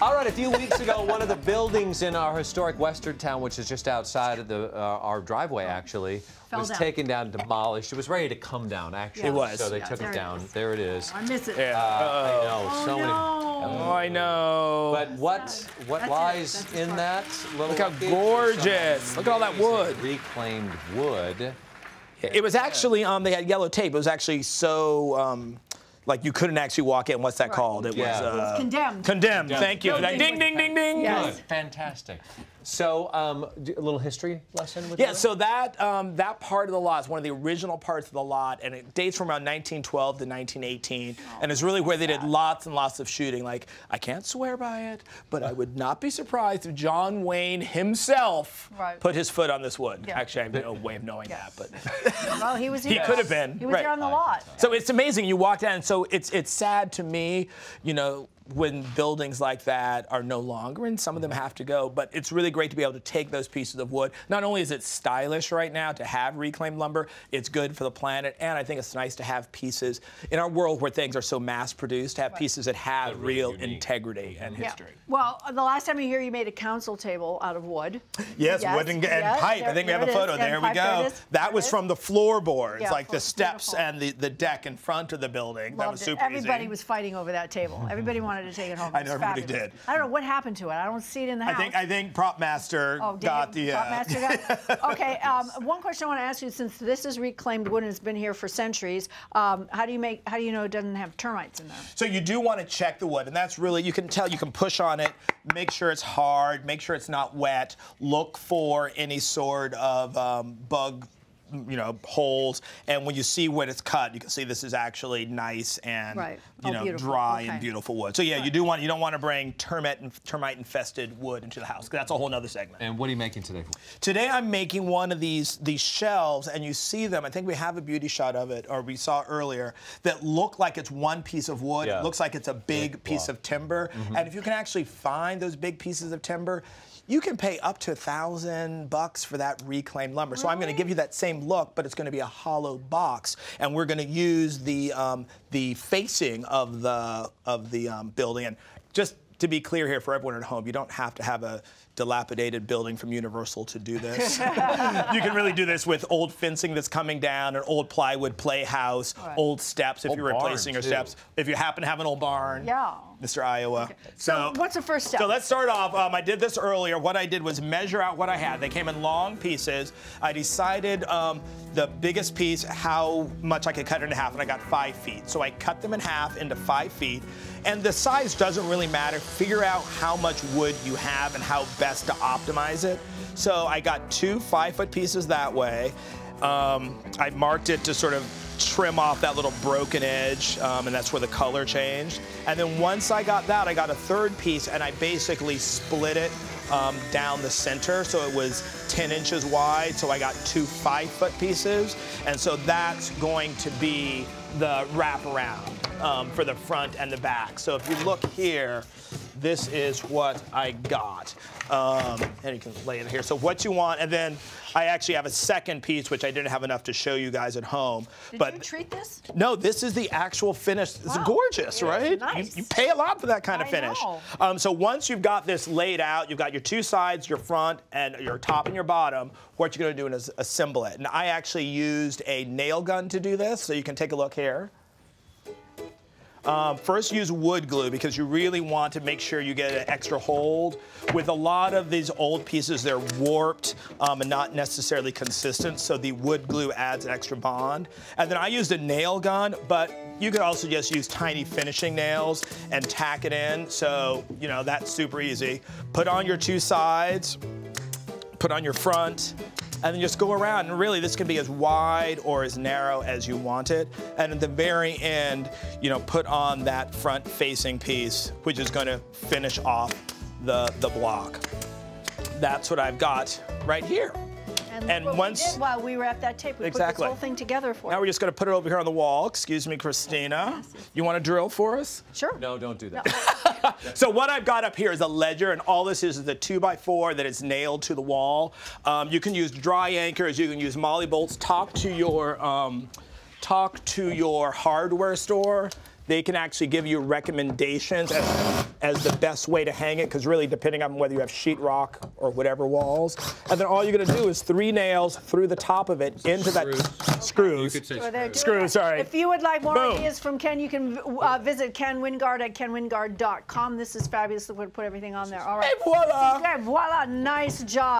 All right, a few weeks ago, one of the buildings in our historic Western town, which is just outside of the, uh, our driveway, actually, Fell was down. taken down, demolished. It was ready to come down, actually. It was. So they Yeah, took it it down. is. There it is. I miss it. Yeah. I know, Oh, so many. no. Oh, I know. But what what That's lies in that little Look how gorgeous. Look at all that wood. Reclaimed wood. It was actually um they had yellow tape. It was actually so um like you couldn't actually walk in. What's that Right. called? It Yeah. was It uh, was condemned. Condemned. Thank you. for that. Ding ding ding ding. Yes. Good, fantastic. So, um, a little history lesson with Yeah, that? so that um, that part of the lot is one of the original parts of the lot, and it dates from around 1912 to 1918, and it's really where they did lots and lots of shooting. Like, I can't swear by it, but I would not be surprised if John Wayne himself Right. put his foot on this wood. Yeah. Actually, I have no way of knowing that, but Well, he was here. he could have been. He was right. here on the lot. So it's amazing. You walk down, and so it's it's sad to me, you know, when buildings like that are no longer, and some of them mm-hmm. have to go. But it's really great to be able to take those pieces of wood. Not only is it stylish right now to have reclaimed lumber, it's good for the planet, and I think it's nice to have pieces in our world where things are so mass-produced, to have pieces that have really real unique. integrity mm-hmm. and Yeah. history. Well, the last time you were here, you made a console table out of wood. Yes, Yes, wood and, and yes, pipe. there- I think we have a photo. And There we pipe, go. it is. That was from the floorboards, Yeah, like the steps beautiful. and the, the deck in front of the building. that was Loved it. super Everybody easy. was fighting over that table. Mm-hmm. Everybody wanted to take it home. I know everybody fabulous. did. I don't know what happened to it. I don't see it in the I house. think I think Prop Master Oh, got the. Prop Uh, Master got- okay, um, one question I want to ask you, since this is reclaimed wood and it's been here for centuries, um, how do you make? How do you know it doesn't have termites in there? so you do want to check the wood, and that's really you can tell. You can push on it, make sure it's hard, make sure it's not wet. Look for any sort of um, bug. You know holes, and when you see when it's cut, you can see this is actually nice and Right. you Oh, know beautiful. dry Okay. and beautiful wood. So yeah, you do want you don't want to bring termite termite infested wood into the house. 'cause That's a whole other segment. And what are you making today? Today I'm making one of these these shelves, and you see them. I think we have a beauty shot of it, or we saw earlier, that look like it's one piece of wood. Yeah. It looks like it's a big, Big piece block. of timber. Mm-hmm. And if you can actually find those big pieces of timber, you can pay up to a thousand bucks for that reclaimed lumber. So I'm going to give you that same look, but it's going to be a hollow box, and we're going to use the um, the facing of the of the um, building. And just to be clear here for everyone at home, you don't have to have a dilapidated building from Universal to do this. you can really do this with old fencing that's coming down, an old plywood playhouse, Right. old steps if Old you're replacing your too. steps. If you happen to have an old barn, Yeah. Mr. Iowa. So, What's the first step? so let's start off. Um, I did this earlier. What I did was measure out what I had. They came in long pieces. I decided um, the biggest piece, how much I could cut it in half, and I got five feet. So I cut them in half into five feet. And the size doesn't really matter. Figure out how much wood you have and how best to optimize it. So I got two five foot pieces that way. Um, I marked it to sort of trim off that little broken edge, um, and that's where the color changed. And then once I got that, I got a third piece, and I basically split it um, down the center, so it was 10 inches wide. So I got two five-foot pieces, and so that's going to be the wraparound um, for the front and the back. So if you look here, this is what I got. Um, and you can lay it here. So what you want, and then I actually have a second piece, which I didn't have enough to show you guys at home. Did but you treat this? no, this is the actual finish. It's Wow. gorgeous, It right? nice. You, you pay a lot for that kind of I finish. Um, so once you've got this laid out, you've got your two sides, your front, and your top and your bottom. What you're going to do is assemble it. And I actually used a nail gun to do this, so you can take a look here. Um, first, use wood glue because you really want to make sure you get an extra hold. With a lot of these old pieces, they're warped um, and not necessarily consistent, so the wood glue adds an extra bond. And then I used a nail gun, but you could also just use tiny finishing nails and tack it in. So, you know, that's super easy. Put on your two sides, put on your front, and then just go around. And really, this can be as wide or as narrow as you want it. And at the very end, you know, put on that front-facing piece, which is going to finish off the, the block. That's what I've got right here. And, look And what we once- did while we were at that tape, we Exactly. put this whole thing together for Now you. we're just going to put it over here on the wall. Excuse me, Christina. You want to drill for us? Sure. No, don't do that. So what I've got up here is a ledger, and all this is is a two by four that is nailed to the wall. Um, you can use dry anchors. You can use molly bolts. Talk to your um, talk to your hardware store. They can actually give you recommendations as, as the best way to hang it, because really, depending on whether you have sheetrock or whatever walls, and then all you're going to do is three nails through the top of it into that screws. You could say So they're doing Screw, that. sorry. If you would like more Boom. ideas from Ken, you can uh, visit Ken Wingard at kenwingard.com. This is fabulous. We're going to put everything on there. All right. Et voila! Okay, voila. Nice job.